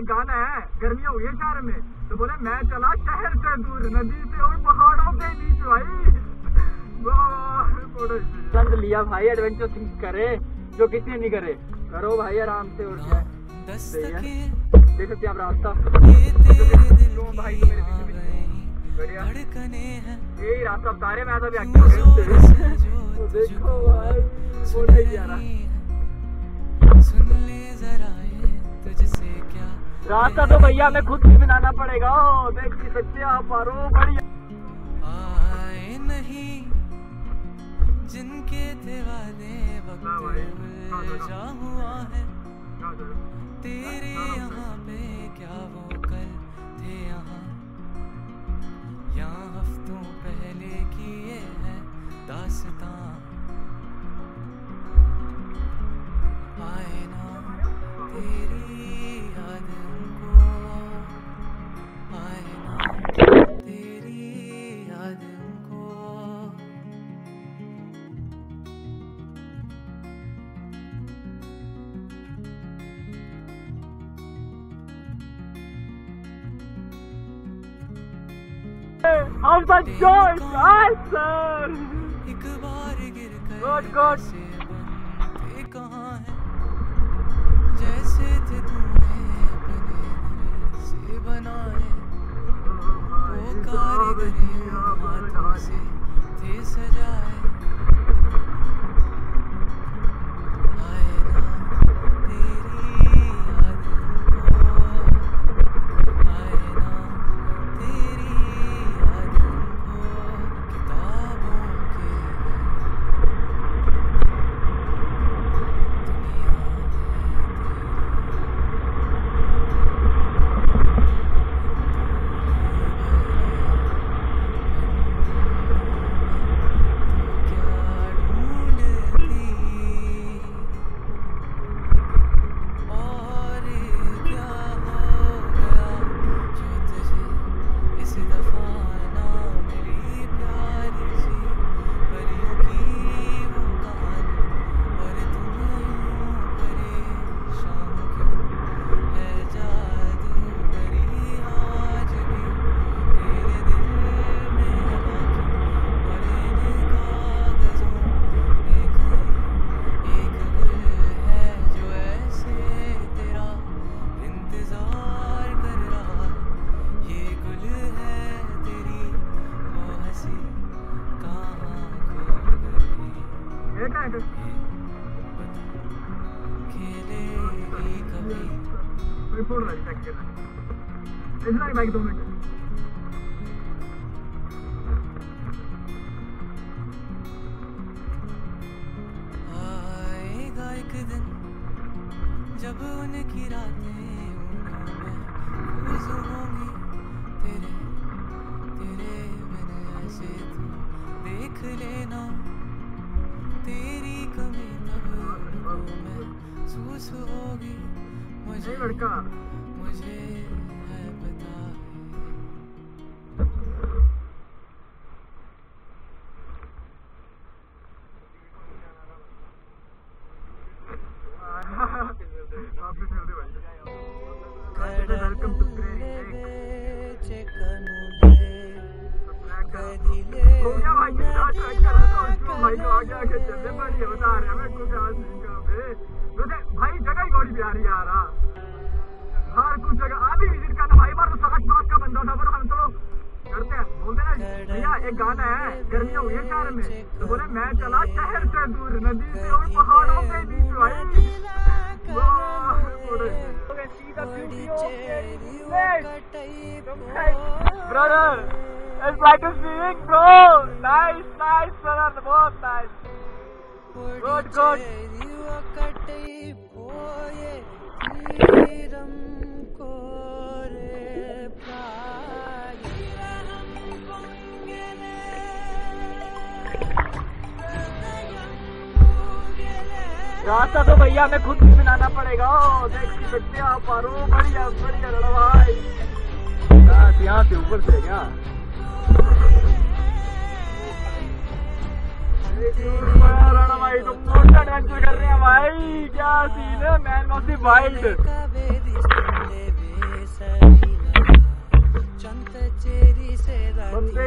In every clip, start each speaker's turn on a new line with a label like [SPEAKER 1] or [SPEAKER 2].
[SPEAKER 1] एक गाना है गर्मियाँ हुई है शहर में। तो बोले मैं चला शहर से दूर नदी से और पहाड़ों के बीच भाई।
[SPEAKER 2] आनंद लिया भाई एडवेंचर थिंग्स करे जो किसी नहीं करे। करो भाई आराम से और क्या। सही देख सकते आप रास्ता। भाई तो मेरे पीछे पीछे बढ़िया यही रास्ता बता रहे मैं तो तो देखो भाई बोला ही जा रहा। रास्ता तो भैया हमें खुद ही बनाना पड़ेगा। ओ, देख नहीं सकते आप आरो बढ़िया।
[SPEAKER 3] आए नहीं जिनके थे वादे वक्त हुआ है। तेरे यहाँ पे क्या जैसे थे तूने अपने दिल से बनाए वो कारीगरी हाथों से थे सजाए। आएगा एक दिन जब उनकी रातें होगी मुझे
[SPEAKER 1] लड़का।
[SPEAKER 3] मुझे है पता।
[SPEAKER 1] वेलकम टू गया भाई क्या ट्रैक कर रहा था भाई को आगे आगे चलने बढ़िया बता रहे हैं मैं कुछ आज नहीं वैसे भाई जगह ही बड़ी प्यारी है यार हर कुछ जगह आप भी विज़िट करना भाई बार तो साठ पास का बंदा था पर हम तो करते हैं बोलते ना भैया एक गाना है गर्मियाँ हुई है शहर में तो बोले मैं चला शहर से दूर नदी से और पहाड़ों के बीच भाई ही-
[SPEAKER 2] Brother, it's like a swimming, bro. Nice, nice, brother. बहुत nice. रास्ता तो भैया हमें खुद ही बनाना पड़ेगा। ओ, देख सकते आप बढ़िया बढ़िया लड़ा भाई यहाँ से ऊपर से क्या? भाई भाई मैन ऑफ़ द वाइल्ड बंदे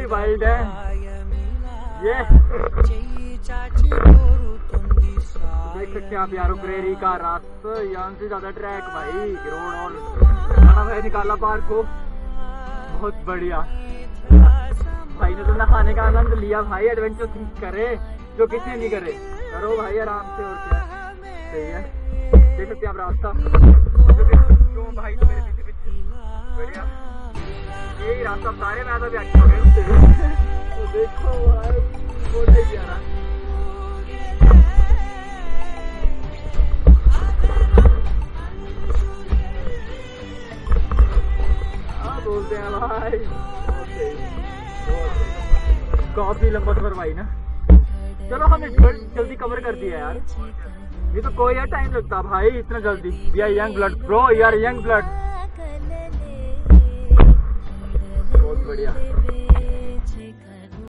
[SPEAKER 2] ही का रास्ता यहाँ से ज़्यादा ट्रैक भाई रोड और भाई निकाला पार्क को बहुत बढ़िया। भाई ने तो खाने का आनंद लिया, भाई एडवेंचर करे। जो किसने नहीं करे। करो भाई आराम से, और क्या? सही है। देख सकते आप रास्ता। जो कि- जो भाई तो मेरे पीछे पीछे। बढ़िया। यही रास्ता, सारे मैं तो भी अच्छे तो देखो भाई किया बोलते हैं भाई? काफ़ी लंबा सफ़र भाई ना। चलो, हमने घर जल्दी कवर कर दिया यार। ये तो कोई यार टाइम लगता। भाई, इतना जल्दी। यार आर यंग ब्लड ब्रो यार यंग ब्लड बहुत बढ़िया।